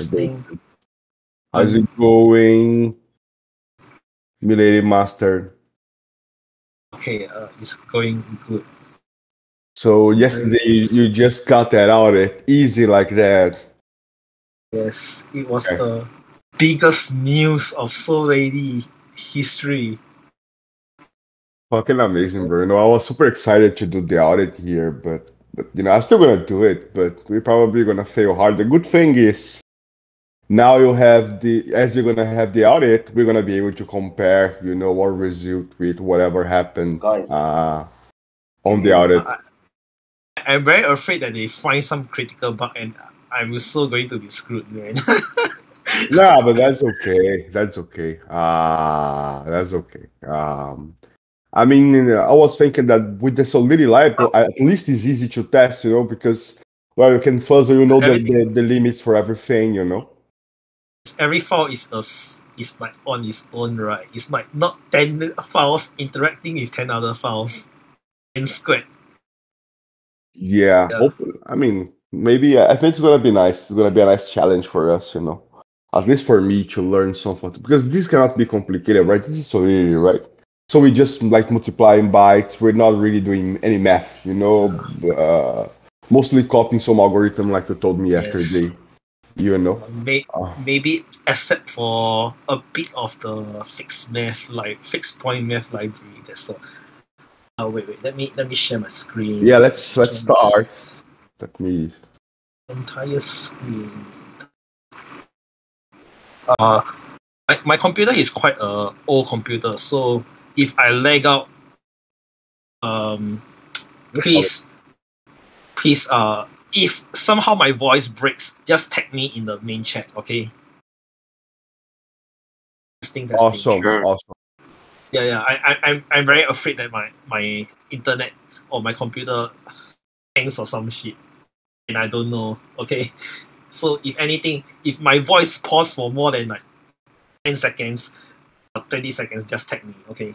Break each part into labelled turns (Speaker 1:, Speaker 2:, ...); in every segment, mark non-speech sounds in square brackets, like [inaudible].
Speaker 1: Testing.
Speaker 2: How's it going, Milady Master?
Speaker 1: Okay, uh, it's going good.
Speaker 2: So yesterday you, you just got that out it easy like that.
Speaker 1: Yes, it was
Speaker 2: Okay.
Speaker 1: the biggest news of Solady history.
Speaker 2: Fucking amazing, bro. You know, I was super excited to do the audit here, but but you know, I'm still gonna do it, but we're probably gonna fail hard. The good thing is now you have the as you're gonna have the audit, we're gonna be able to compare, you know, our result with whatever happened
Speaker 3: Guys.
Speaker 2: uh on the audit.
Speaker 1: I, I'm very afraid that they find some critical bug and I'm still going to be screwed, man. [laughs]
Speaker 2: nah, but that's okay. That's okay. Ah, that's okay. Um, I mean, I was thinking that with the Solidity Lipo, at least it's easy to test, you know, because well, you can fuzz, you know, the, the, the limits for everything, you know.
Speaker 1: Every file is a is like on its own, right? It's like not ten files interacting with ten other files in squared.
Speaker 2: Yeah.
Speaker 1: Yeah.
Speaker 2: I mean, maybe I think it's gonna be nice. It's gonna be a nice challenge for us, you know. At least for me to learn something because this cannot be complicated, right? This is Solidity, right? So we just like multiplying bytes. We're not really doing any math, you know. Uh, mostly copying some algorithm, like you told me
Speaker 1: Yes.
Speaker 2: yesterday. You know.
Speaker 1: May-
Speaker 2: Uh,
Speaker 1: maybe except for a bit of the fixed math, like fixed point math library. That's all. Oh wait, wait. Let me let me share my screen.
Speaker 2: yeah. Let's let's start. Let me.
Speaker 1: Entire screen. Uh, my, my computer is quite a old computer, so if I lag out, um, please, please, uh, if somehow my voice breaks, just tag me in the main chat, okay? Testing, testing.
Speaker 2: Awesome.
Speaker 3: Sure.
Speaker 2: Awesome.
Speaker 1: Yeah, yeah. I, I, I'm, I'm very afraid that my, my internet or my computer hangs or some shit, and I don't know. Okay, [laughs] so if anything, if my voice pause for more than like ten seconds, or twenty seconds, just tag me. Okay.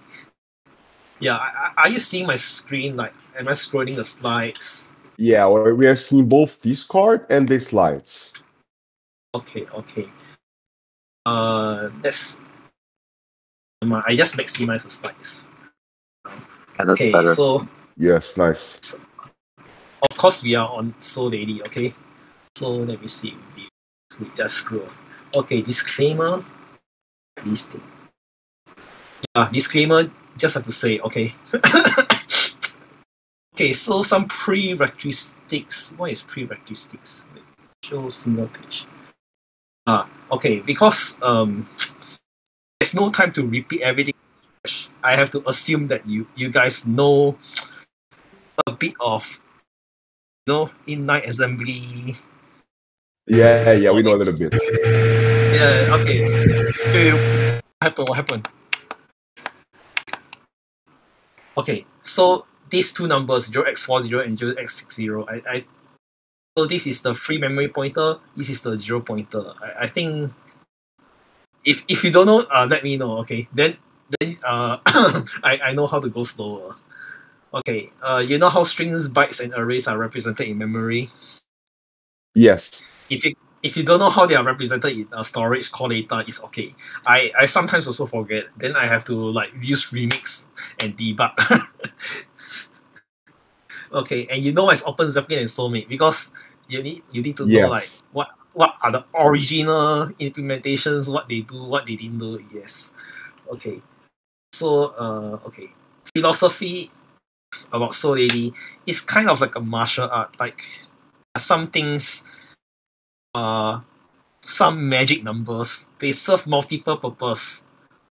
Speaker 1: Yeah. I, I- are you seeing my screen? Like, am I scrolling the slides?
Speaker 2: Yeah. We we are seeing both Discord and the slides.
Speaker 1: Okay. Okay. Uh, that's. I just maximize the slides.
Speaker 3: Yeah, that's
Speaker 1: okay,
Speaker 3: better.
Speaker 1: so
Speaker 2: Yes. Nice.
Speaker 1: of course we are on Solady, okay? So let me see. We, we just scroll. Okay, disclaimer. This thing. Yeah, disclaimer, just have to say, okay. [laughs] okay, so some prerequisites. What is prerequisites? Show single page. Ah, okay, because um there's no time to repeat everything. I have to assume that you you guys know a bit of you know inline assembly.
Speaker 2: Yeah. Yeah. We know a little bit.
Speaker 1: Yeah, okay. okay. What happened? What happened? Okay, so these two numbers, 0x40 and 0x60, I, I so this is the free memory pointer, this is the zero pointer. I, I think if if you don't know, uh, let me know, okay? Then then uh [coughs] I, I know how to go slower. Okay, uh you know how strings, bytes, and arrays are represented in memory?
Speaker 2: Yes.
Speaker 1: if you if you don't know how they are represented in a storage calldata, it's okay. I, I sometimes also forget. Then I have to like use remix and debug. [laughs] okay, and you know what's Open Zeppelin and Solmate because you need you need to know like what what are the original implementations, what they do, what they didn't do. Yes. Okay. So uh okay. Philosophy about Solady is kind of like a martial art. Like some things uh some magic numbers. They serve multiple purpose.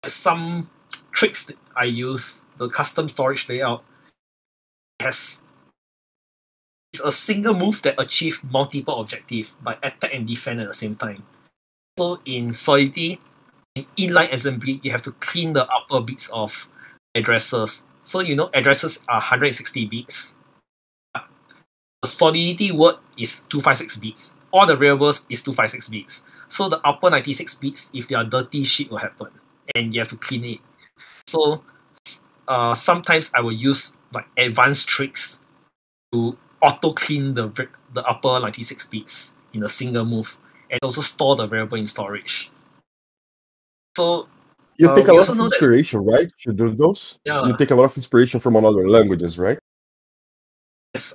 Speaker 1: Some tricks that I use, the custom storage layout has it's a single move that achieves multiple objective, by attack and defend at the same time. So in Solidity, in inline assembly, you have to clean the upper bits of addresses. So you know addresses are 160 bits. The Solidity word is 256 bits. All the variables is 256 bits. So the upper 96 bits, if they are dirty, shit will happen. And you have to clean it. So uh, sometimes I will use like advanced tricks to auto clean the the upper 96 bits in a single move. and also store the variable in storage. So
Speaker 2: You
Speaker 1: Uh,
Speaker 2: take a lot of
Speaker 1: know that-
Speaker 2: inspiration, right? To do those,
Speaker 1: yeah,
Speaker 2: you take a lot of inspiration from other languages, right?
Speaker 1: yes,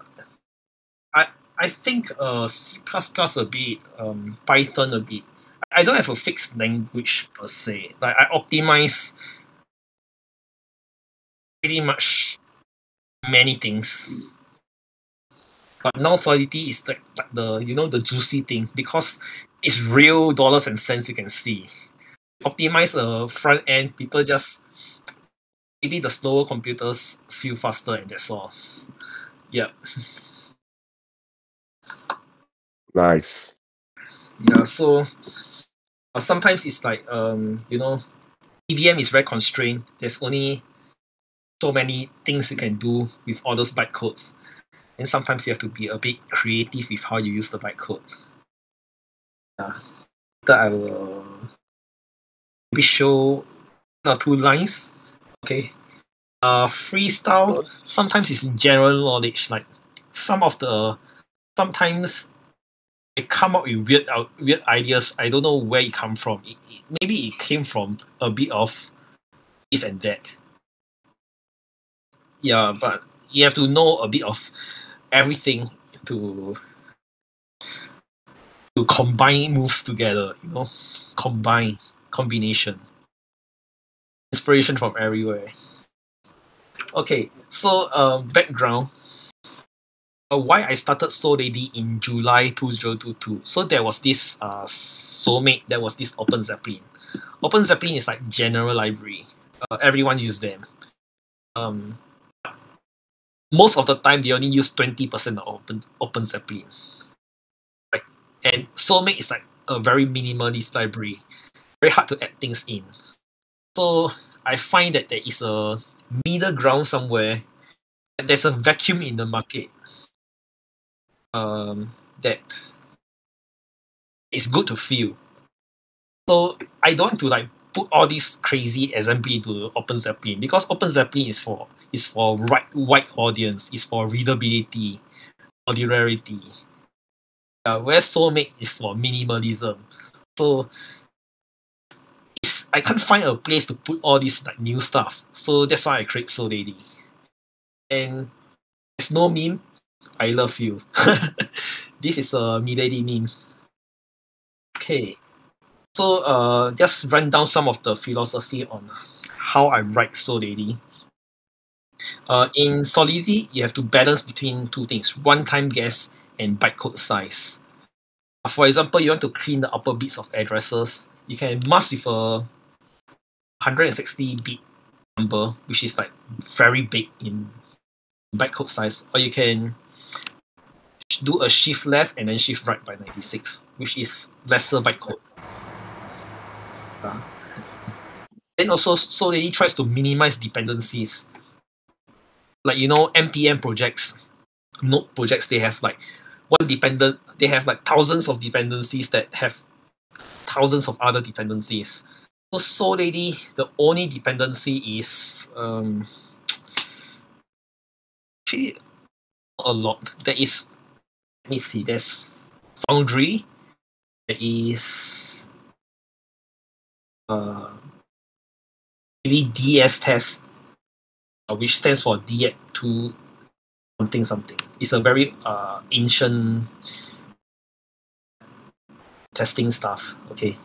Speaker 1: I I think uh C a bit, um Python a bit. I don't have a fixed language per se. Like I optimize pretty much many things. But now Solidity is like, like the you know the juicy thing because it's real dollars and cents you can see. Optimize the front end, people just maybe the slower computers feel faster and that's all. Yeah.
Speaker 2: Nice.
Speaker 1: Yeah, so uh, sometimes it's like um, you know, EVM is very constrained. There's only so many things you can do with all those bytecodes. And sometimes you have to be a bit creative with how you use the bytecode. Yeah. That I will maybe show or two lines. Okay. Uh freestyle sometimes it's general knowledge, like some of the sometimes I come up with weird out weird ideas. I don't know where it come from. It, it- maybe it came from a bit of this and that. Yeah, but you have to know a bit of everything to to combine moves together. You know, combine combination. Inspiration from everywhere. Okay, so um, background uh, why I started Solady in July 2022. So there was this uh, Solmate, there was this Open Zeppelin. Open Zeppelin is like general library. Uh, everyone use them. Um, most of the time, they only use 20% of Open, Open Zeppelin. Right? And Solmate is like a very minimalist library. Very hard to add things in. So I find that there is a middle ground somewhere. There's a vacuum in the market um, that it's good to feel. So I don't want to like put all these crazy assembly into Open Zeppelin because Open Zeppelin is for is for right wide audience, is for readability, modularity. Uh, whereas Solmate is for minimalism. So it's, I can't find a place to put all this like new stuff. So that's why I create Solady. And there's no meme I love you. [laughs] this is a Milady meme. Okay. So uh just run down some of the philosophy on how I write Solady. Uh, in Solidity, you have to balance between two things: runtime gas and bytecode size. Uh, For example, you want to clean the upper bits of addresses. You can mask with a 160 bit number, which is like very big in bytecode size, or you can do a shift left and then shift right by 96, which is lesser bytecode. Uh, then also Solady tries to minimize dependencies. Like you know, npm projects, node projects, they have like one dependent, they have like thousands of dependencies that have thousands of other dependencies. So Solady, the only dependency is um [tsk] actually a lot. There is let me see, there's Foundry, there is uh, maybe DS test, uh, which stands for DET two something something. It's a very uh, ancient testing stuff. Okay,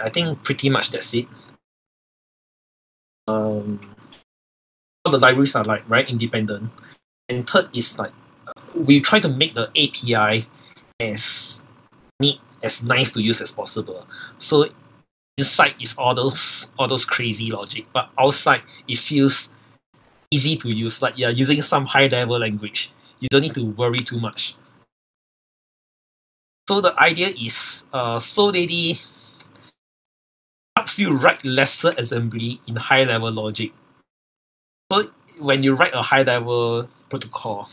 Speaker 1: I think pretty much that's it. Um, all the libraries are like right independent, and third is like we try to make the API as neat, as nice to use as possible. So inside is all those all those crazy logic, but outside it feels easy to use. Like you're using some high level language. You don't need to worry too much. So the idea is uh Solady helps you write lesser assembly in high level logic. So when you write a high level protocol,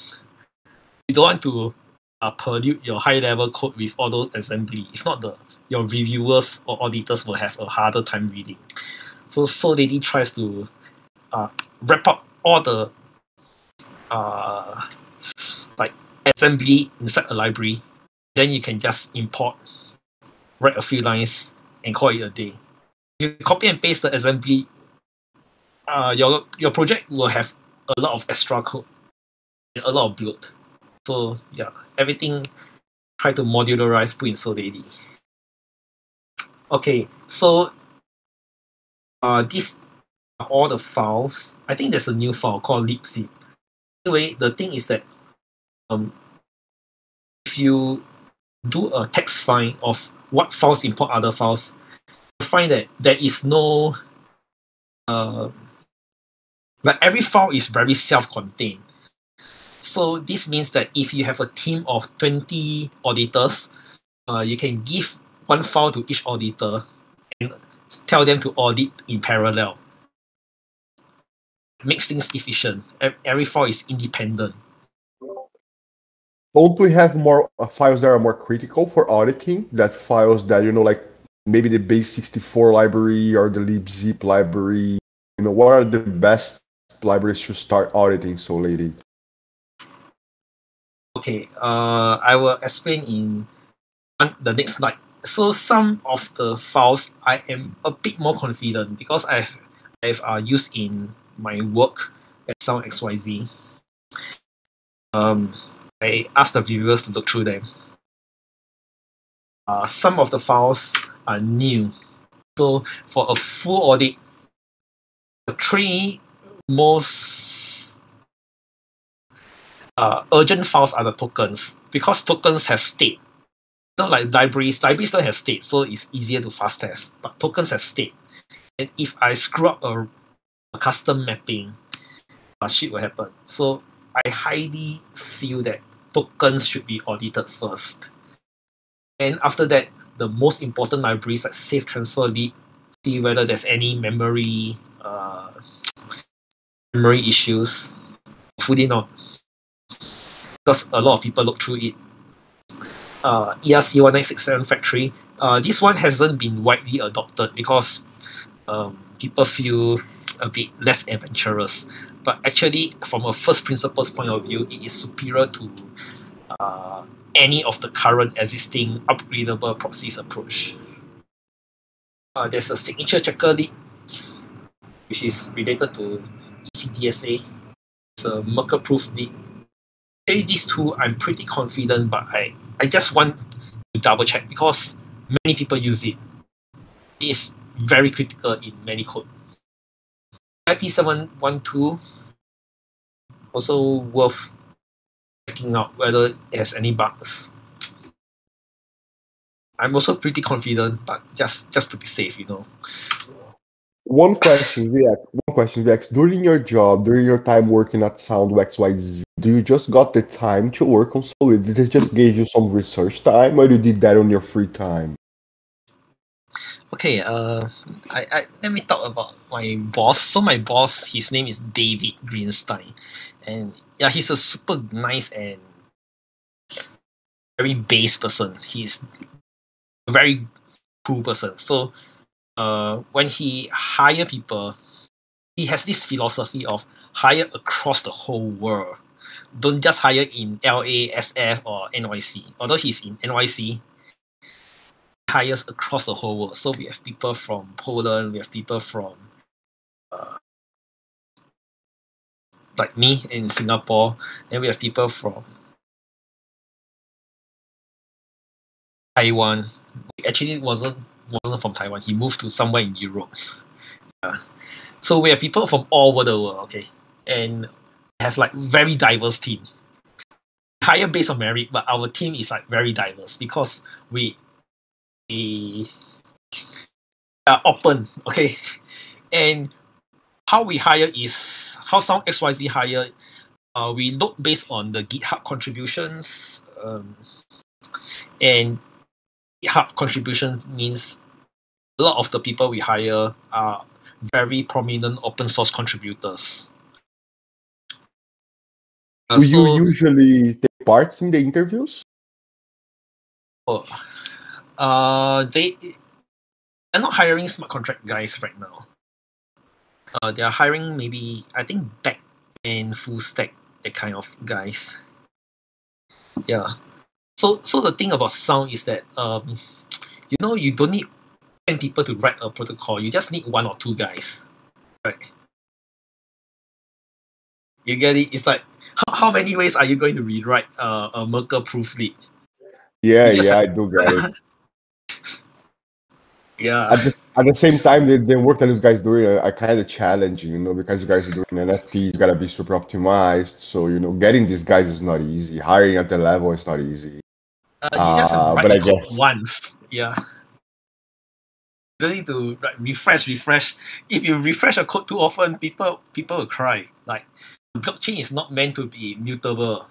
Speaker 1: you don't want to uh, pollute your high level code with all those assembly. If not, the your reviewers or auditors will have a harder time reading. So Solady tries to uh, wrap up all the uh, like assembly inside a library. Then you can just import write a few lines and call it a day. If you copy and paste the assembly, uh, your your project will have a lot of extra code a lot of build. So yeah, everything try to modularize put in Solady. Okay, so uh, these are all the files. I think there's a new file called libzip. Anyway, the thing is that um, if you do a text find of what files import other files, you find that there is no uh, like every file is very self-contained. So this means that if you have a team of 20 auditors, uh, you can give one file to each auditor and tell them to audit in parallel. Makes things efficient. Every file is independent.
Speaker 2: Don't we have more uh, files that are more critical for auditing? That files that you know, like maybe the base64 library or the libzip library. You know, what are the best libraries to start auditing Solady?
Speaker 1: Okay, uh, I will explain in the next slide. So some of the files I am a bit more confident because I've I've uh, used in my work at Sound XYZ. Um, I asked the viewers to look through them. Uh, some of the files are new. So for a full audit, the three most uh, urgent files are the tokens because tokens have state. Not like libraries, libraries don't have state, so it's easier to fuzz test. But tokens have state. And if I screw up a, a custom mapping, uh, shit will happen. So I highly feel that tokens should be audited first. And after that, the most important libraries like safe transfer lib, see whether there's any memory uh, memory issues. Hopefully not. Because a lot of people look through it. Uh, ERC1967 factory. Uh, this one hasn't been widely adopted because um, people feel a bit less adventurous. But actually, from a first principles point of view, it is superior to uh, any of the current existing upgradable proxies approach. Uh, there's a signature checker lib, which is related to ECDSA. It's a Merkle proof lib. Okay, these two I'm pretty confident, but I, I just want to double check because many people use it. It is very critical in many code. EIP712 also worth checking out whether it has any bugs. I'm also pretty confident, but just just to be safe, you know.
Speaker 2: One question, React. One question, React. During your job, during your time working at Sound XYZ, do you just got the time to work on Solid? Did it just give you some research time, or you did that on your free time?
Speaker 1: Okay, uh, I, I let me talk about my boss. So my boss, his name is David Greenstein, and yeah, he's a super nice and very base person. He's a very cool person. So, uh, when he hire people, he has this philosophy of hire across the whole world. Don't just hire in LA, SF, or NYC. Although he's in NYC, hires across the whole world. So we have people from Poland, we have people from uh, like me in Singapore, and we have people from Taiwan. Actually, wasn't wasn't from Taiwan. He moved to somewhere in Europe. Yeah. So we have people from all over the world. Okay, and have like very diverse team. Higher base of merit, but our team is like very diverse because we we are open. Okay, and how we hire is how Sound XYZ hire. Uh, we look based on the GitHub contributions, um, and GitHub contribution means a lot of the people we hire are very prominent open source contributors.
Speaker 2: Uh, Do so, you usually take parts in the interviews?
Speaker 1: Oh, uh, they are not hiring smart contract guys right now. Uh, they are hiring maybe I think back and full stack that kind of guys. Yeah. So so the thing about sound is that um you know, you don't need 10 people to write a protocol. You just need one or two guys. Right. You get it? It's like, how, how many ways are you going to rewrite uh, a Merkle proof lib?
Speaker 2: Yeah, yeah, I do get it. [laughs]
Speaker 1: Yeah.
Speaker 2: at, the, at the same time, the, the work that these guys doing are, are kind of challenging, you know, because you guys are doing NFTs, gotta be super optimized. So you know, getting these guys is not easy. Hiring at the level is not easy.
Speaker 1: Uh,
Speaker 2: Uh, but I guess-
Speaker 1: once. Yeah. Don't need to like, refresh, refresh. If you refresh a code too often, people people will cry. Like blockchain is not meant to be mutable.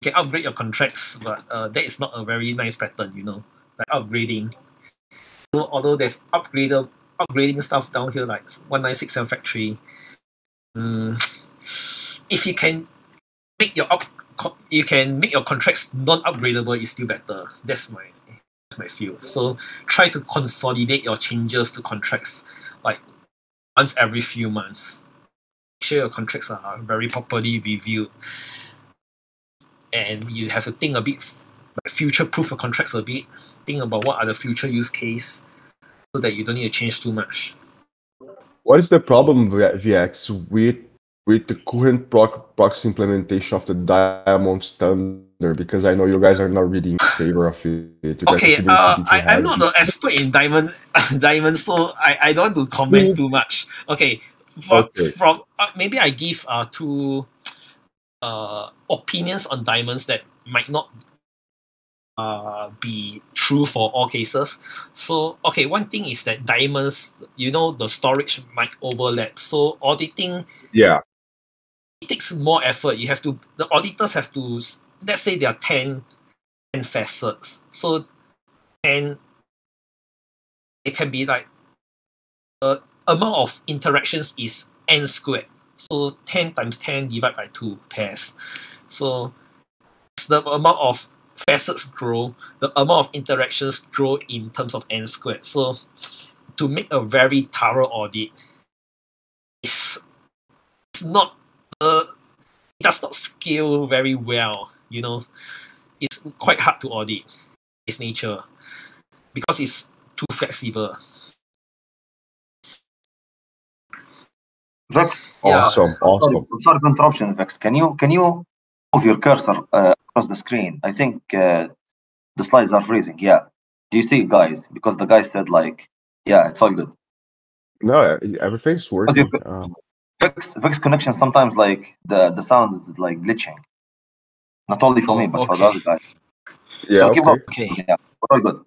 Speaker 1: You can upgrade your contracts, but uh, that is not a very nice pattern, you know. Like upgrading. So although there's upgrader upgrading stuff down here like 1967 factory, mm, if you can make your up you can make your contracts non-upgradable is still better. That's my my feel. So try to consolidate your changes to contracts like once every few months. Make sure your contracts are very properly reviewed. And you have to think a bit like future proof your contracts a bit. Think about what are the future use case so that you don't need to change too much.
Speaker 2: What is the problem, with VX, with with the current proxy implementation of the Diamond Standard? Because I know you guys are not really in favor of it. You
Speaker 1: Okay,
Speaker 2: consider it to
Speaker 1: uh, I, I'm not an expert in diamond, [laughs] diamond, so I, I don't want to comment too much. Okay, for,
Speaker 2: Okay.
Speaker 1: from uh, maybe I give uh two uh opinions on diamonds that might not uh be true for all cases. So okay, one thing is that diamonds, you know, the storage might overlap. So auditing
Speaker 2: Yeah,
Speaker 1: takes more effort. You have to the auditors have to let's say there are 10, 10 facets. So and it can be like the amount of interactions is n squared. So 10 times 10 divided by 2 pairs. So the amount of facets grow, the amount of interactions grow in terms of n squared. So to make a very thorough audit, it's, it's not uh, it does not scale very well. You know, it's quite hard to audit its nature because it's too flexible.
Speaker 4: Vex,
Speaker 1: Yeah.
Speaker 2: awesome,
Speaker 4: sorry,
Speaker 2: awesome.
Speaker 4: sorry for interruption, Vex. Can you can you move your cursor uh, across the screen? I think uh, the slides are freezing. Yeah. Do you see, guys? Because the guy said like, yeah, it's all good.
Speaker 2: No, everything's working. Um,
Speaker 4: Vex Vex connection sometimes like the the sound is like glitching. Not only for me, but for the other guys.
Speaker 2: yeah,
Speaker 4: so keep
Speaker 2: okay.
Speaker 4: up.
Speaker 1: Okay.
Speaker 4: Yeah, we're all good.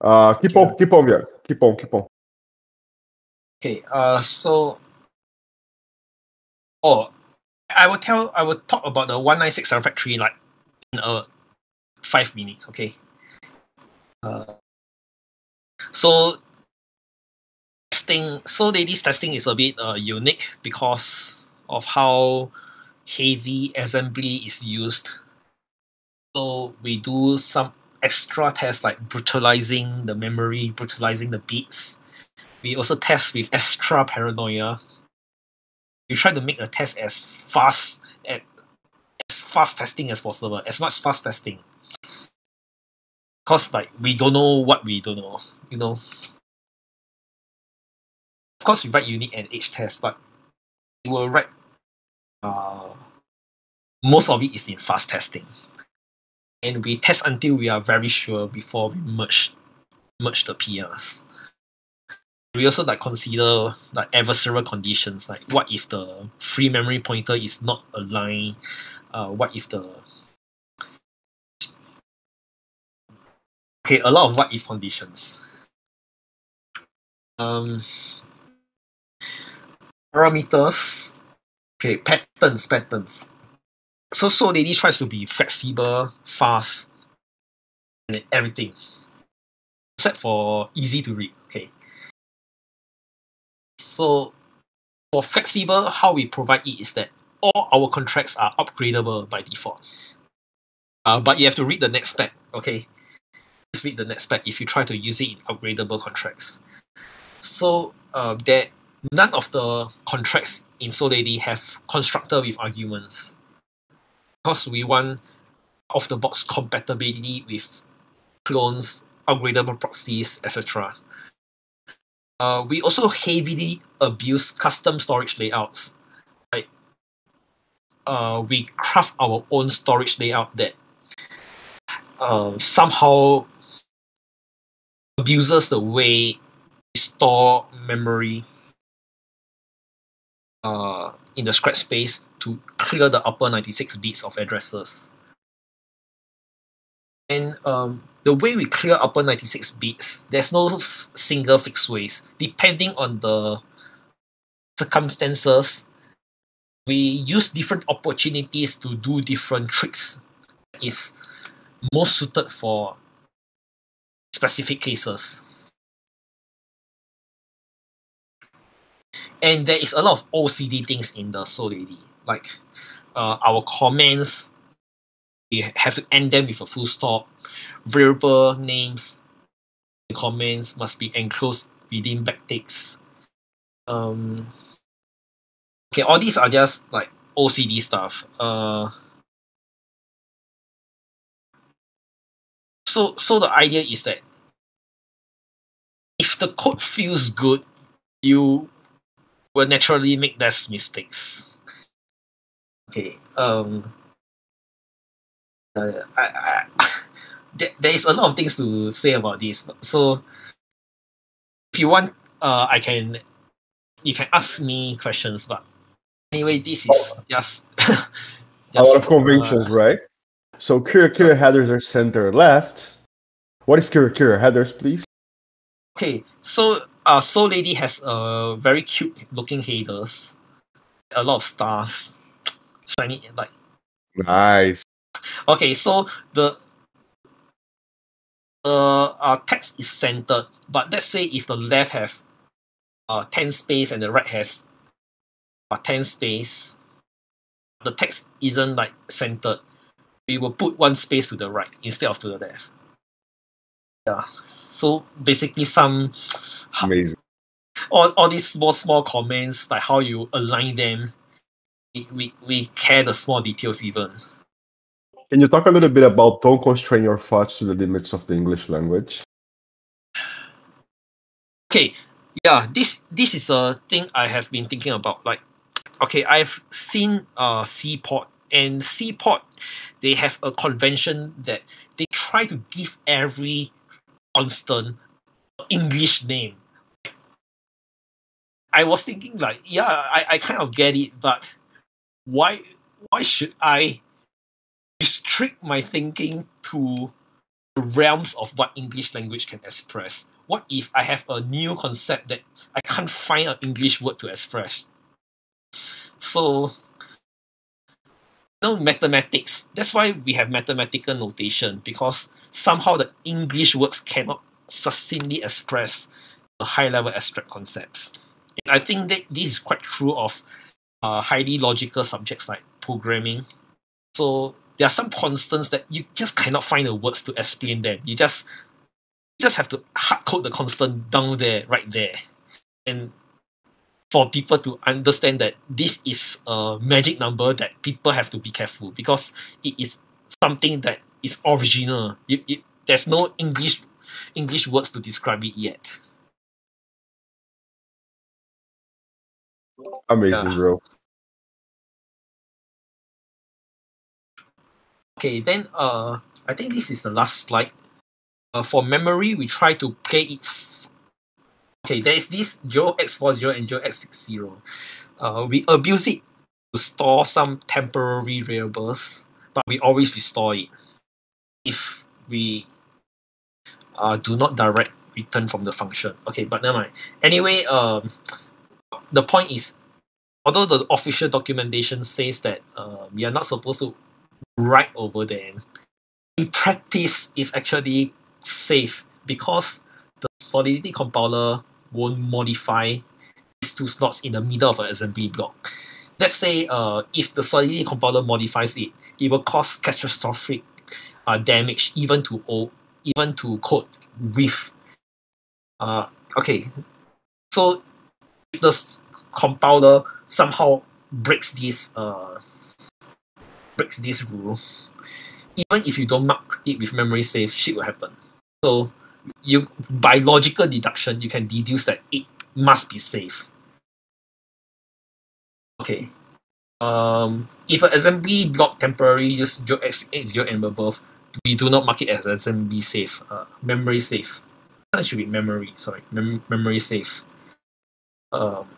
Speaker 2: Uh, keep on, keep on, yeah, keep on, keep on.
Speaker 1: Okay. Uh. So. Oh, I will tell. I will talk about the one nine six seven factory like in uh five minutes. Okay. Uh. So. Testing. Solady's testing is a bit uh unique because of how heavy assembly is used. So we do some extra tests like brutalizing the memory, brutalizing the bits. We also test with extra paranoia. We try to make a test as fast as fast testing as possible, as much fuzz testing. Cause like we don't know what we don't know, you know. Of course, we write unit and H test, but we will write. Uh, most of it is in fuzz testing, and we test until we are very sure before we merge merge the PRs we also like consider like adversarial conditions like what if the free memory pointer is not aligned? Uh, what if the okay a lot of what if conditions. Um parameters okay patterns patterns so Solady tries to be flexible fast and everything except for easy to read okay so for flexible, how we provide it is that all our contracts are upgradable by default. Uh, but you have to read the next spec, okay? Just read the next spec if you try to use it in upgradable contracts. So uh, that none of the contracts in Solady have constructor with arguments. Because we want off the box compatibility with clones, upgradable proxies, etc. Uh, we also heavily abuse custom storage layouts. Like, uh, we craft our own storage layout that uh, somehow abuses the way we store memory uh, in the scratch space to clear the upper 96 bits of addresses. And um, the way we clear upper 96 bits, there's no single fixed ways. Depending on the circumstances, we use different opportunities to do different tricks. Is most suited for specific cases. And there is a lot of OCD things in the Solady. Like uh, our comments, we have to end them with a full stop. Variable names, the comments must be enclosed within backticks. Um, okay, all these are just like OCD stuff. Uh, so so the idea is that if the code feels good, you will naturally make less mistakes. Okay. Um. Uh, I, I, [laughs] there, there is a lot of things to say about this. So, if you want, uh, I can, you can ask me questions. But anyway, this is just, [laughs] just
Speaker 2: a lot of
Speaker 1: uh,
Speaker 2: conventions, right? So Kira Kira headers are center left. What is Kira Kira headers, please?
Speaker 1: Okay, so uh, Solady has a very cute looking headers, a lot of stars, shiny like.
Speaker 2: Nice.
Speaker 1: Okay, so the uh, uh text is centered, but let's say if the left have uh ten space and the right has uh, ten space, the text isn't like centered. We will put one space to the right instead of to the left. Yeah. So basically, some
Speaker 2: Amazing.
Speaker 1: all, all these small small comments like how you align them we, we, we care the small details even
Speaker 2: Can you talk a little bit about don't constrain your thoughts to the limits of the English language?
Speaker 1: okay yeah this this is a thing i have been thinking about like okay i've seen uh seaport and seaport they have a convention that they try to give every constant english name i was thinking like yeah i, I kind of get it but why why should i restrict my thinking to the realms of what english language can express what if I have a new concept that I can't find an English word to express? So, know, mathematics. That's why we have mathematical notation because somehow the English words cannot succinctly express the high level abstract concepts. And I think that this is quite true of uh, highly logical subjects like programming. So there are some constants that you just cannot find the words to explain them. You just just have to hard code the constant down there, right there. And for people to understand that this is a magic number that people have to be careful because it is something that is original. It, it, there's no English English words to describe it yet.
Speaker 2: Amazing,
Speaker 1: Yeah.
Speaker 2: bro.
Speaker 1: Okay, then uh, I think this is the last slide. Uh, for memory, we try to play it. Okay, there is this 0x40 and 0x60. Uh, we abuse it to store some temporary variables, but we always restore it if we uh, do not direct return from the function. Okay, but never mind. Anyway, um, the point is, although the official documentation says that uh, we are not supposed to write over them, in practice, it's actually safe because the Solidity compiler won't modify these two slots in the middle of an assembly block. Let's say uh, if the Solidity compiler modifies it, it will cause catastrophic uh, damage even to o- even to code with. Uh, okay, so if the compiler somehow breaks this uh, breaks this rule, even if you don't mark it with memory safe, shit will happen. So you by logical deduction, you can deduce that it must be safe. Okay. Um, if an assembly block temporary use 0x80 and above, we do not mark it as assembly safe. Uh, memory safe. That should be memory. Sorry, mem- memory safe. Um,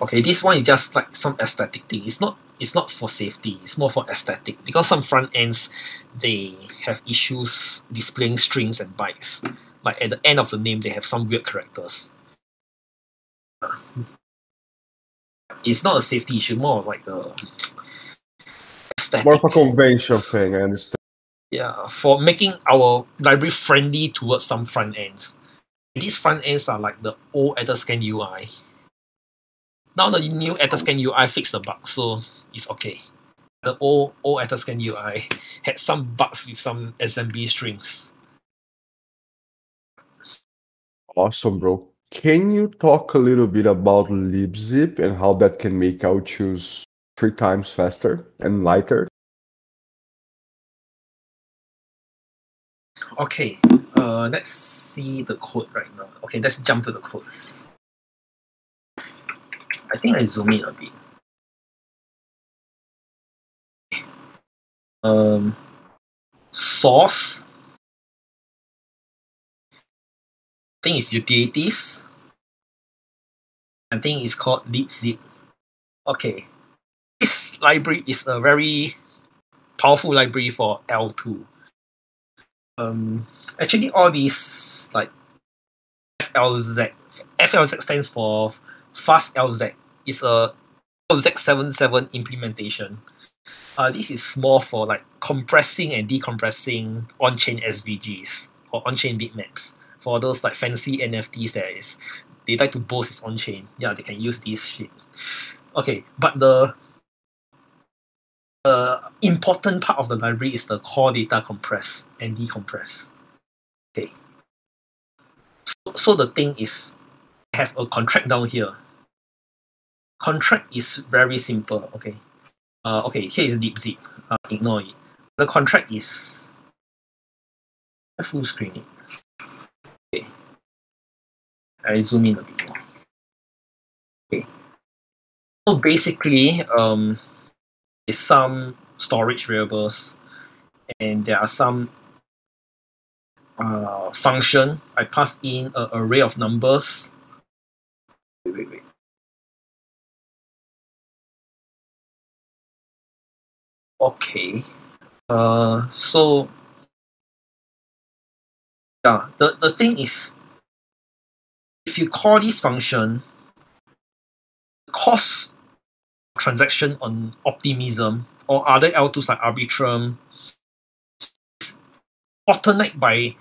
Speaker 1: okay, this one is just like some aesthetic thing. It's not. It's not for safety. It's more for aesthetic because some front ends they have issues displaying strings and bytes. Like at the end of the name, they have some weird characters. It's not a safety issue, more like a aesthetic.
Speaker 2: More of a convention thing, I understand.
Speaker 1: yeah, for making our library friendly towards some front ends. These front ends are like the old Etherscan UI. Now the new Etherscan UI fixed the bug, so it's okay. The old old Etherscan UI had some bugs with some SMB strings.
Speaker 2: Awesome, bro. Can you talk a little bit about libzip and how that can make our choose three times faster and lighter?
Speaker 1: Okay, uh, let's see the code right now. Okay, let's jump to the code. I think I zoom in a bit. Um, source. I think it's utilities. I think it's called libzip. Okay, this library is a very powerful library for L2 um actually all these like FLZ FLZ stands for fast LZ it's a LZ77 implementation uh, this is more for like compressing and decompressing on-chain SVGs or on-chain bitmaps for those like fancy NFTs that is they like to boast it's on-chain yeah they can use this shit okay but the the important part of the library is the calldata compress and decompress. Okay. So, so the thing is, I have a contract down here. Contract is very simple. Okay. Uh, okay, here is libzip. Uh, ignore it. The contract is I full screen. Okay. I zoom in a bit more. Okay. So basically, um, is some storage variables and there are some uh, function. I pass in an array of numbers. Wait, wait, wait. Okay. Uh, so yeah, the, the thing is if you call this function, the cost transaction on optimism or other L2s like Arbitrum is alternate by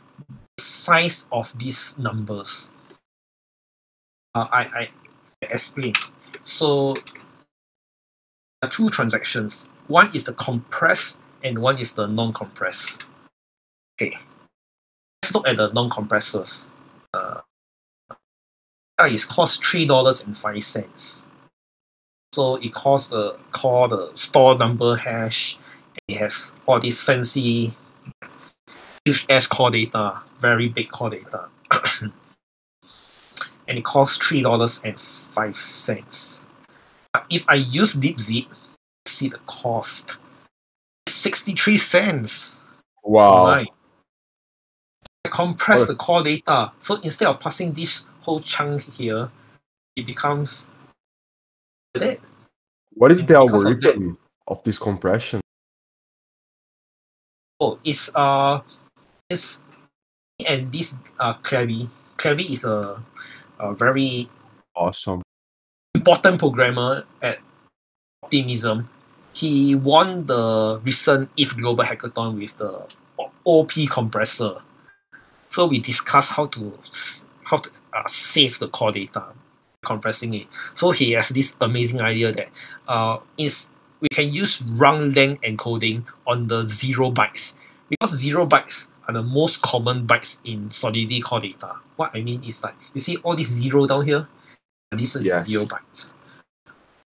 Speaker 1: the size of these numbers. Uh, I, I explain. So two transactions. One is the compressed and one is the non-compressed. Okay. Let's look at the non-compressors. Uh, that is cost three dollars and five cents. So it calls the call the store number hash. And it has all these fancy huge S calldata, very big calldata. [coughs] and it costs three dollars and five cents. If I use libzip, see the cost. 63 cents.
Speaker 2: Wow.
Speaker 1: Right. I compress
Speaker 2: Oh.
Speaker 1: the calldata. So instead of passing this whole chunk here, it becomes that.
Speaker 2: What is the
Speaker 1: Because of
Speaker 2: algorithm of this compression?
Speaker 1: Oh, it's uh, it's and this uh, Clary. Clary is a, a very
Speaker 2: Awesome.
Speaker 1: important programmer at Optimism. He won the recent ETHGlobal Hackathon with the OP compressor. So we discussed how to how to uh, save the calldata, compressing it. So he has this amazing idea that uh, is we can use run length encoding on the zero bytes because zero bytes are the most common bytes in Solidity calldata. What I mean is like you see all these zero down here, this is
Speaker 2: Yes.
Speaker 1: zero bytes.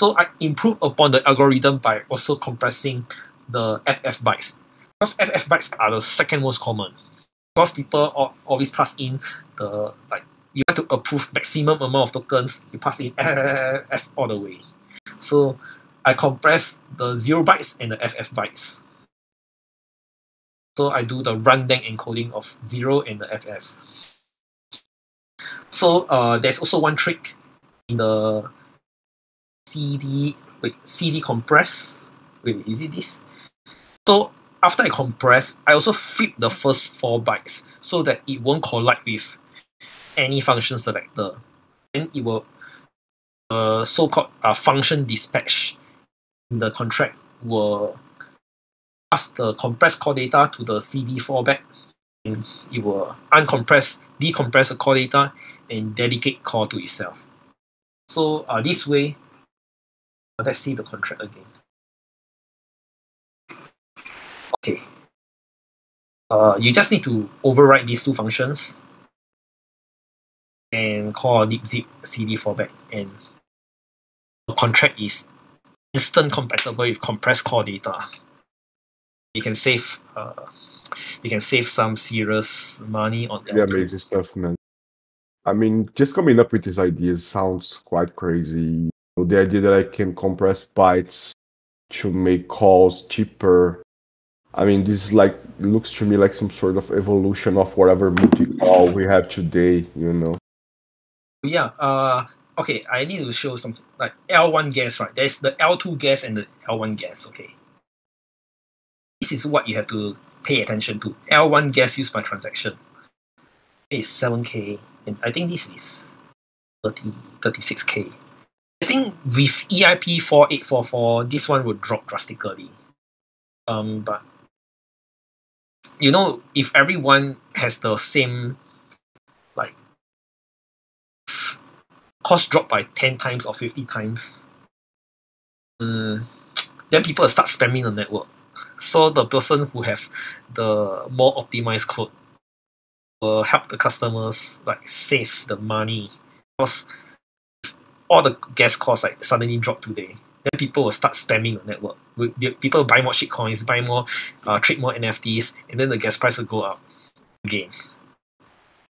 Speaker 1: So I improve upon the algorithm by also compressing the FF bytes. because FF bytes are the second most common. Because people al- always pass in the like you have to approve maximum amount of tokens, you pass in FF all the way. So I compress the zero bytes and the FF bytes. So I do the run length encoding of zero and the FF. So uh, there's also one trick in the CD wait CD compress. Wait, is it this? So after I compress, I also flip the first four bytes so that it won't collide with any function selector. Then it will uh, so-called uh, function dispatch in the contract will pass the compressed calldata to the CD fallback and it will uncompress, decompress the calldata and delegatecall to itself. So uh, this way, let's see the contract again. Okay. Uh, you just need to override these two functions and call LibZip cd fallback and the contract is instant compatible with compressed calldata. You can save uh, you can save some serious money on that.
Speaker 2: Yeah, amazing stuff, man. I mean, just coming up with these ideas sounds quite crazy. The idea that I can compress bytes to make calls cheaper. I mean, this is like looks to me like some sort of evolution of whatever multi-call we have today. You know.
Speaker 1: Yeah. Uh. Okay. I need to show something like L1 gas, right? There's the L2 gas and the L1 gas. Okay. This is what you have to pay attention to. L1 gas used by transaction is 7k, and I think this is 30, 36k. I think with EIP 4844, this one would drop drastically. Um, but you know, if everyone has the same like cost drop by 10 times or 50 times, mm, then people start spamming the network. So the person who have the more optimized code will help the customers like save the money because all the gas costs like suddenly drop today. Then people will start spamming the network. People buy more shit coins, buy more, uh, trade more NFTs, and then the gas price will go up again.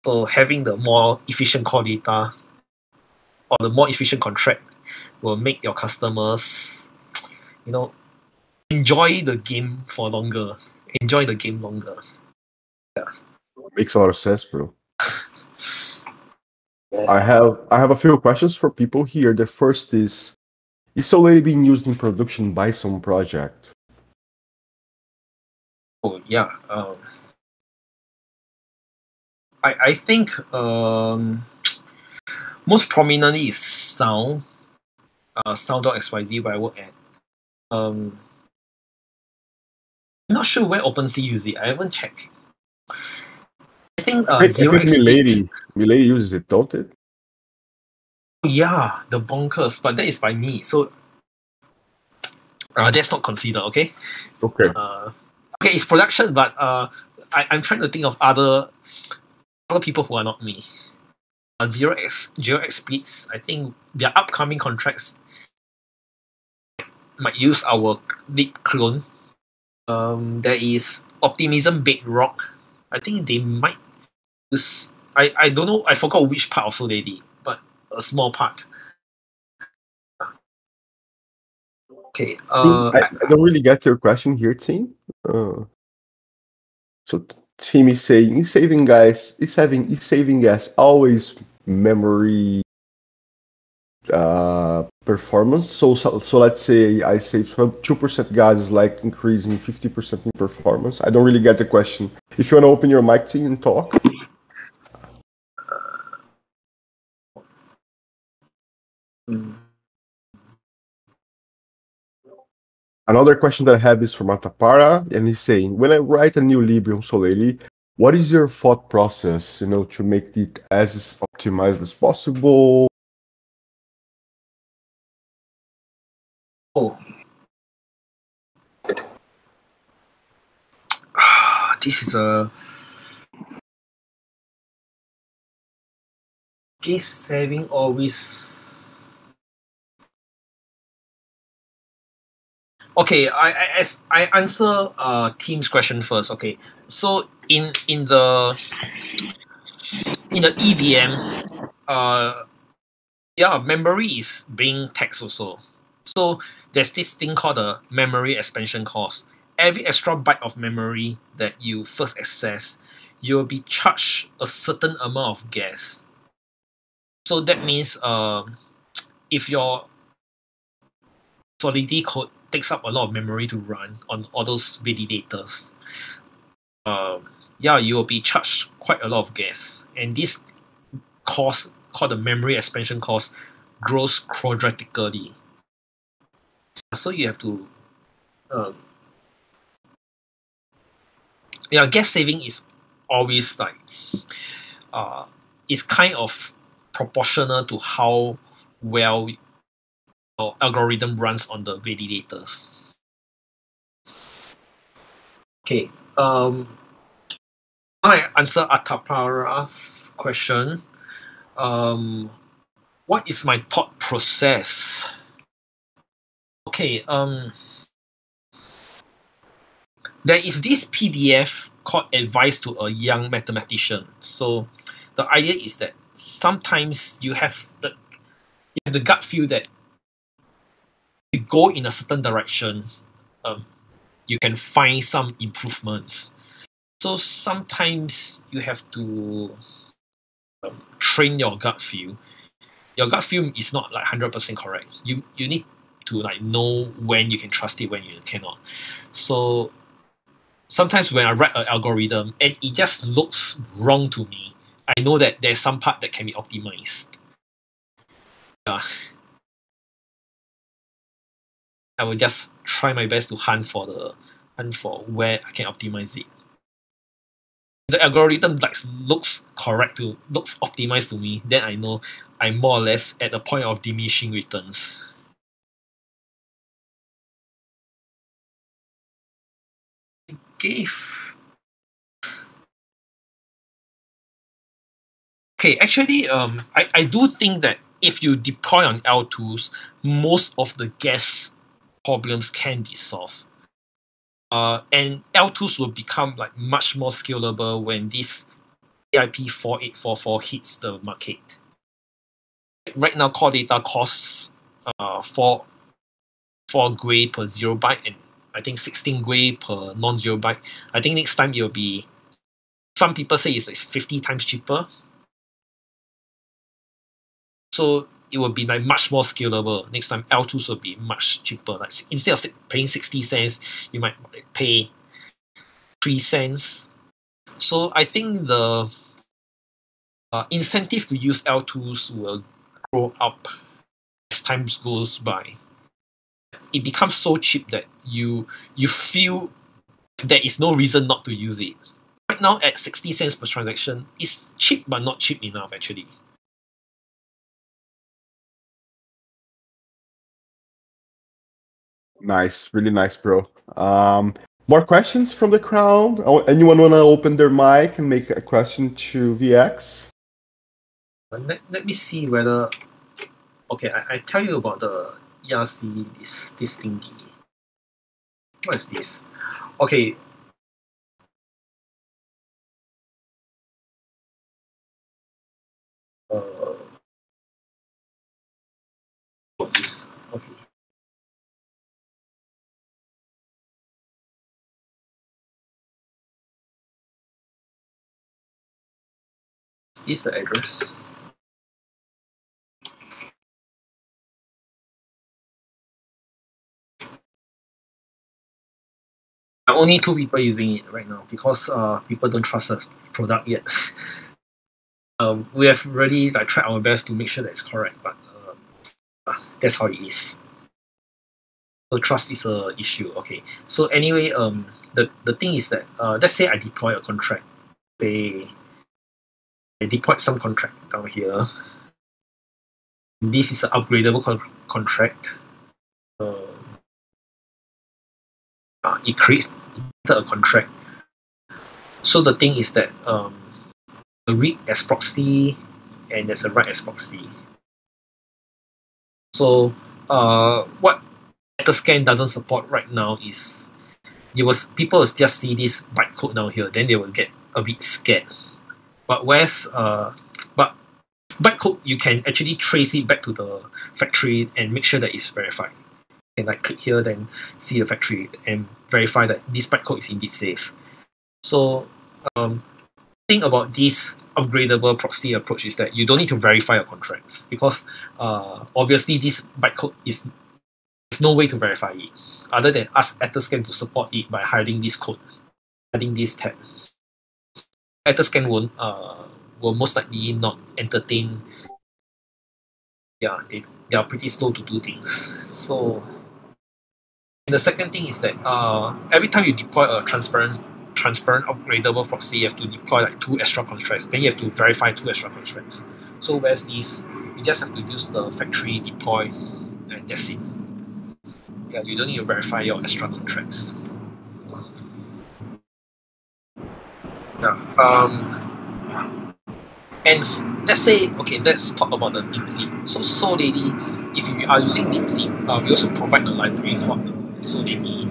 Speaker 1: So having the more efficient calldata or the more efficient contract will make your customers, you know, enjoy the game for longer. Enjoy the game longer. Yeah.
Speaker 2: Makes a lot of sense, bro.
Speaker 1: Yeah.
Speaker 2: I have I have a few questions for people here. The first is it's already being used in production by some project.
Speaker 1: Oh yeah. Um, I I think um, most prominently is Sound. Uh, Sound.xyz where I work at. Um, I'm not sure where OpenSea use it. I haven't checked. I think uh,
Speaker 2: I think, I
Speaker 1: Zero
Speaker 2: think Milady, Milady uses it, don't it?
Speaker 1: Yeah, the bonkers, but that is by me. So uh, that's not considered, okay?
Speaker 2: Okay.
Speaker 1: Uh, okay, it's production, but uh, I, I'm trying to think of other other people who are not me. Uh, Zero X Zero X Splits, I think their upcoming contracts might use our lead clone. Um, there is Optimism Bedrock. I think they might I, I don't know. I forgot which part of Solady, but a small part. Okay. Uh,
Speaker 2: I, I don't really get your question here, team. Uh, so team is saying is saving guys is saving is saving gas always memory uh performance. So so, so let's say I save two percent gas is like increasing fifty percent in performance. I don't really get the question. If you want to open your mic team and talk. Another question that I have is from Atapara, and he's saying, when I write a new Libre on Solady, what is your thought process, you know, to make it as optimized as possible?
Speaker 1: Oh. [sighs] this is a gas saving always okay, I, as I answer uh team's question first. Okay, so in in the in the EVM, uh, yeah, memory is being taxed also. So there's this thing called the memory expansion cost. Every extra byte of memory that you first access, you'll be charged a certain amount of gas. So that means um, if your Solidity code takes up a lot of memory to run on all those validators, um, yeah, you will be charged quite a lot of gas. And this cost, called the memory expansion cost, grows quadratically. So you have to um, yeah, gas saving is always like uh is kind of proportional to how well your algorithm runs on the validators. Okay, um I answer Atapara's question. Um what is my thought process? Okay, um there is this PDF called Advice to a Young Mathematician. So the idea is that sometimes you have the you have the gut feel that you go in a certain direction, um, you can find some improvements. So sometimes you have to um, train your gut feel. Your gut feel is not like hundred percent correct. You you need to like know when you can trust it, when you cannot. So sometimes when I write an algorithm and it just looks wrong to me, I know that there's some part that can be optimized. Yeah. I will just try my best to hunt for the hunt for where I can optimize it. The algorithm like looks correct to looks optimized to me, then I know I'm more or less at the point of diminishing returns. okay actually um I, I do think that if you deploy on L2s most of the gas problems can be solved uh, and L2s will become like much more scalable when this EIP 4844 hits the market. Right now, calldata costs uh, 4, 4 Gwei per 0 byte and I think 16 Gwei per non-zero byte. I think next time it will be, some people say it's like 50 times cheaper. So it will be like much more scalable. Next time L2s will be much cheaper. Like instead of paying 60 cents, you might pay 3 cents. So I think the uh, incentive to use L2s will grow up as time goes by it becomes so cheap that you you feel there is no reason not to use it. Right now at 60 cents per transaction, it's cheap but not cheap enough actually.
Speaker 2: Nice, really nice, bro. Um, more questions from the crowd? Oh, anyone want to open their mic and make a question to VX?
Speaker 1: Let, let me see whether. Okay, I, I tell you about the ERC this this thingy. What is this? Okay. Uh, this. Is the address? only two people using it right now because uh, people don't trust the product yet. [laughs] um, we have really like tried our best to make sure that it's correct, but um, uh, that's how it is. So trust is a issue. Okay. So anyway, um, the the thing is that uh, let's say I deploy a contract. Say I deployed some contract down here. This is an upgradable con- contract. Uh, it creates a contract. So the thing is that um, a read as proxy and there's a write as proxy. So uh, what Etherscan doesn't support right now is you was people just see this bytecode down here, then they will get a bit scared. But whereas uh, but bytecode you can actually trace it back to the factory and make sure that it's verified. You can like click here, then see the factory and verify that this bytecode is indeed safe. So um, thing about this upgradable proxy approach is that you don't need to verify your contracts because uh, obviously this bytecode is there's no way to verify it other than ask Etherscan to support it by hiding this code, hiding this tab. Etherscan won't uh, will most likely not entertain. Yeah, they, they are pretty slow to do things. [laughs] So and the second thing is that uh, every time you deploy a transparent transparent upgradable proxy, you have to deploy like two extra contracts. Then you have to verify two extra contracts. So whereas this, you just have to use the factory deploy, and that's it. Yeah, you don't need to verify your extra contracts. Yeah. Um. And let's say, okay, let's talk about the LibZip. So Solady, if you are using LibZip, uh, we also provide a library called Solady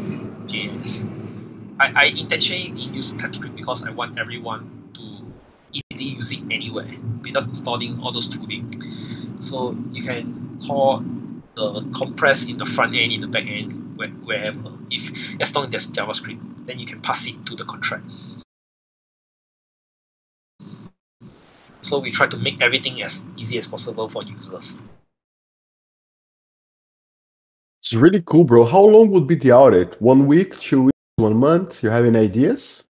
Speaker 1: JS. I, I intentionally use TypeScript because I want everyone to easily use it anywhere without installing all those tooling. So you can call the compress in the front end, in the back end, wherever. If as long as there's JavaScript, then you can pass it to the contract. So we try to make everything as easy as possible for users.
Speaker 2: It's really cool, bro. How long would be the audit? One week, two weeks, one month? You have any ideas?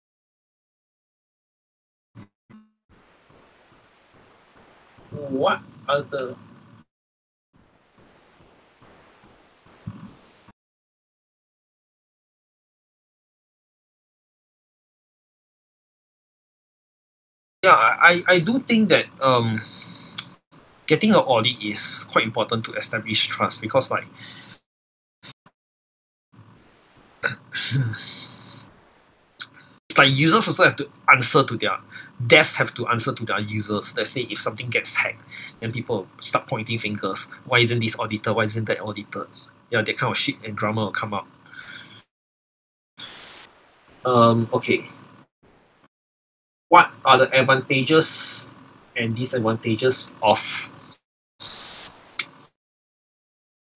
Speaker 1: What other yeah, I, I do think that um, getting an audit is quite important to establish trust because like it's [coughs] like users also have to answer to their devs have to answer to their users. Let's say if something gets hacked, then people start pointing fingers. Why isn't this auditor? Why isn't that audited? Yeah, that kind of shit and drama will come up. Um, okay. What are the advantages and disadvantages of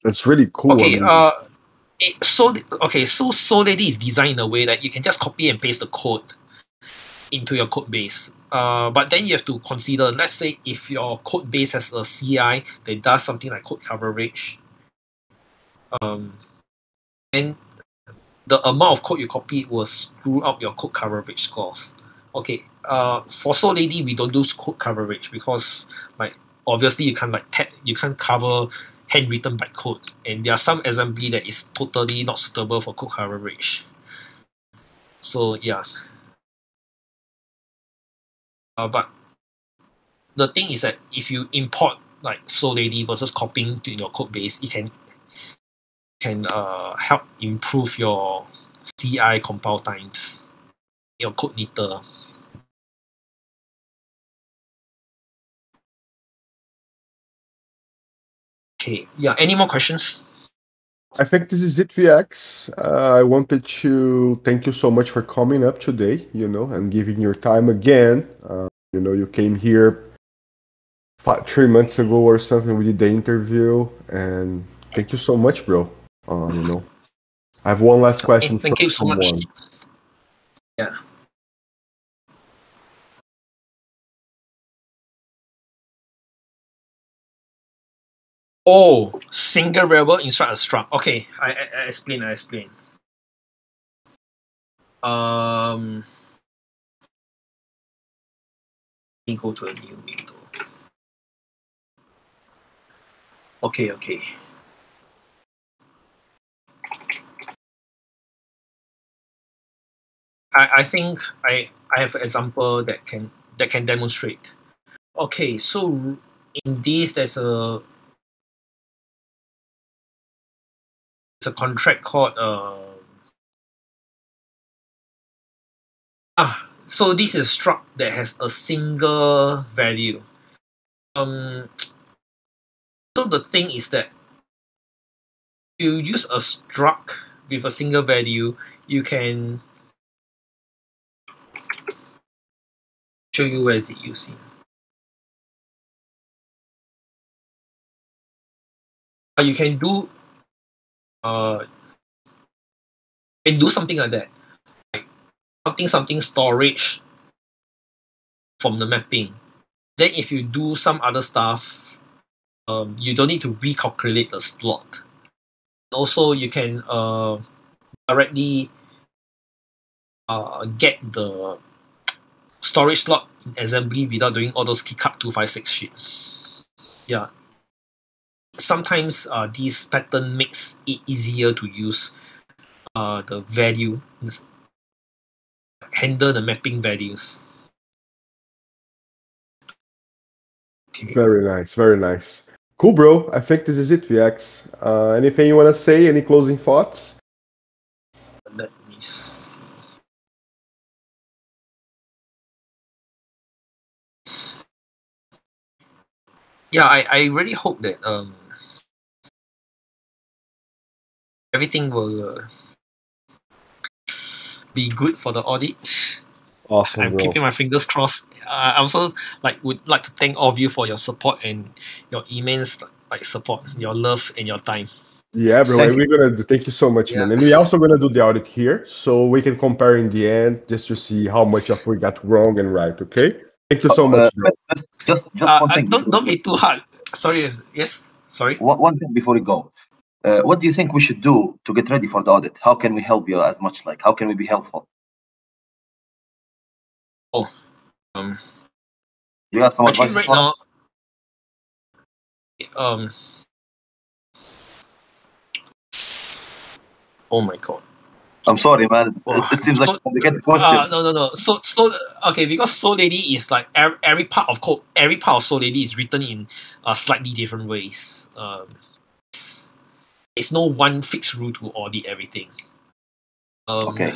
Speaker 2: That's really cool. I
Speaker 1: okay,
Speaker 2: mean,
Speaker 1: uh it, so okay, so Solady is designed in a way that you can just copy and paste the code into your code base. Uh, but then you have to consider, let's say if your code base has a CI that does something like code coverage, um, and the amount of code you copy will screw up your code coverage scores. Okay, uh, for Solady we don't do code coverage because like obviously you can't like tap, you can't cover handwritten bytecode and there are some assembly that is totally not suitable for code coverage. So yeah. Uh, but the thing is that if you import like Solady versus copying to your code base, it can can uh, help improve your CI compile times, your code neater. Okay, yeah, any more questions?
Speaker 2: I think this is it, VX. Uh, I wanted to thank you so much for coming up today, you know, and giving your time again. Uh, you know, you came here five, three months ago or something. We did the interview, and thank you so much, bro. Uh, you know, I have one last question.
Speaker 1: thank
Speaker 2: for
Speaker 1: you so much.
Speaker 2: someone.
Speaker 1: Yeah. Oh, single variable instruct a struct. Okay, I, I, I explain. I explain. Um, let me go to a new window. Okay, okay. I, I think I, I have an example that can that can demonstrate. Okay, so in this there's a it's a contract called uh, ah so this is struct that has a single value. Um so the thing is that you use a struct with a single value, you can show you where is it using. You can do uh can do something like that. Like something something storage from the mapping. Then if you do some other stuff, um, you don't need to recalculate the slot. Also, you can uh, directly uh, get the storage slot in assembly without doing all those keccak 256 shit. Yeah. Sometimes uh, this pattern makes it easier to use uh, the value, handle the mapping values. Okay.
Speaker 2: Very nice, very nice. Cool, bro. I think this is it, VX. Uh, anything you want to say? Any closing thoughts?
Speaker 1: Let me see. Yeah, I, I really hope that um everything will be good for the audit.
Speaker 2: Awesome,
Speaker 1: I'm
Speaker 2: bro.
Speaker 1: keeping my fingers crossed. I also like would like to thank all of you for your support and your immense like support, your love and your time.
Speaker 2: Yeah, bro.
Speaker 4: Thank
Speaker 2: we're gonna do, thank you so much,
Speaker 1: Yeah.
Speaker 2: man. And we're also gonna do the audit here, so we can compare in the end, just to see how much of we got wrong and right. Okay. Thank you so
Speaker 4: Uh,
Speaker 2: much, bro.
Speaker 4: just just, just
Speaker 1: Uh,
Speaker 4: one
Speaker 1: uh,
Speaker 4: thing.
Speaker 1: don't don't be too hard. Sorry. Yes. Sorry.
Speaker 4: one, one thing before we go. Uh, what do you think we should do to get ready for the audit? How can we help you as much? Like, how can we be helpful?
Speaker 1: Um.
Speaker 4: Do you have some advice?
Speaker 1: right now, um, oh my god.
Speaker 4: I'm sorry, man.
Speaker 1: Oh,
Speaker 4: It, it seems like a complicated question.
Speaker 1: Uh, no, no, no. So, so okay, because Solady is like every, every part of code, every part of Solady is written in uh, slightly different ways. Um, it's no one fixed rule to audit everything. Um,
Speaker 4: okay.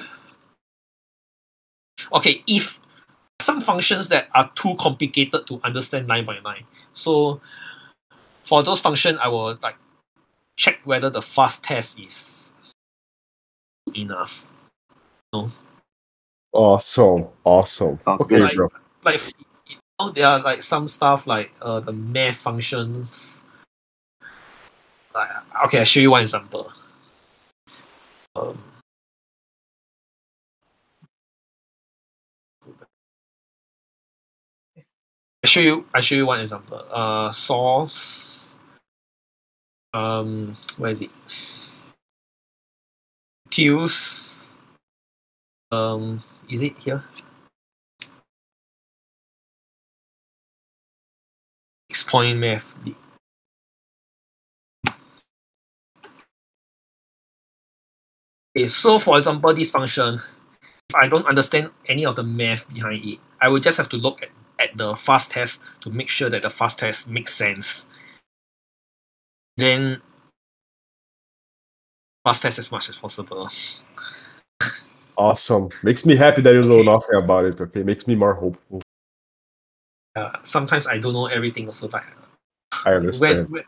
Speaker 1: okay, if some functions that are too complicated to understand line by line. So for those functions, I will like check whether the fuzz test is good enough.
Speaker 2: Awesome, awesome.
Speaker 4: Sounds
Speaker 2: okay,
Speaker 1: good.
Speaker 2: bro.
Speaker 1: Like you know, there are like some stuff like uh, the math functions. Like, okay, I'll show you one example. Um, I show you. I show you one example. Uh, source. Um, where is it? Queues. Um, is it here? Explain math. Okay, so for example, this function, if I don't understand any of the math behind it, I will just have to look at, at the fuzz test to make sure that the fuzz test makes sense. Then fuzz test as much as possible.
Speaker 2: Awesome. Makes me happy that you know
Speaker 1: Okay.
Speaker 2: nothing about it. Okay, makes me more hopeful.
Speaker 1: Uh, sometimes I don't know everything also, but
Speaker 2: I
Speaker 1: where,
Speaker 2: understand.
Speaker 1: where,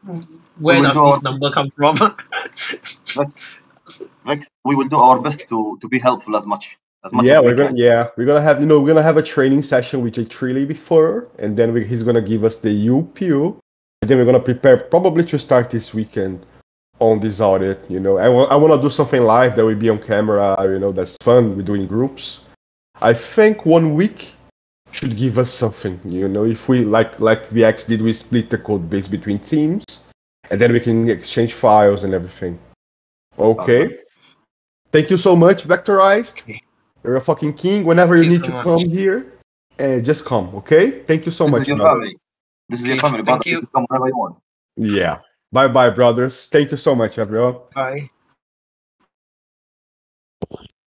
Speaker 1: where
Speaker 4: will
Speaker 1: does
Speaker 4: go
Speaker 1: this number come from? [laughs]
Speaker 4: Let's, let's, we will do our best to, to be helpful as much as much.
Speaker 2: Yeah,
Speaker 4: as we
Speaker 2: we're gonna yeah we're gonna have you know we're gonna have a training session with Trilly before, and then we, he's gonna give us the UPU, and then we're gonna prepare probably to start this weekend on this audit. You know, I want I want to do something live that will be on camera. You know, that's fun. We're doing groups. I think one week should give us something. You know, if we like like VX did, we split the code base between teams, and then we can exchange files and everything. Okay. Thank you so much, Vectorized.
Speaker 1: Okay.
Speaker 2: You're a fucking king. Whenever you
Speaker 1: Thank you
Speaker 2: need
Speaker 1: so
Speaker 2: to
Speaker 1: much.
Speaker 2: come here, uh, just come, okay? Thank you so
Speaker 4: this
Speaker 2: much.
Speaker 4: is your
Speaker 2: brother.
Speaker 4: family. This is your family,
Speaker 1: thank
Speaker 4: brother.
Speaker 1: you.
Speaker 4: can come whenever you want.
Speaker 2: Yeah. Bye bye, brothers. Thank you so much, everyone.
Speaker 1: Bye.